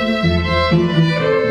Música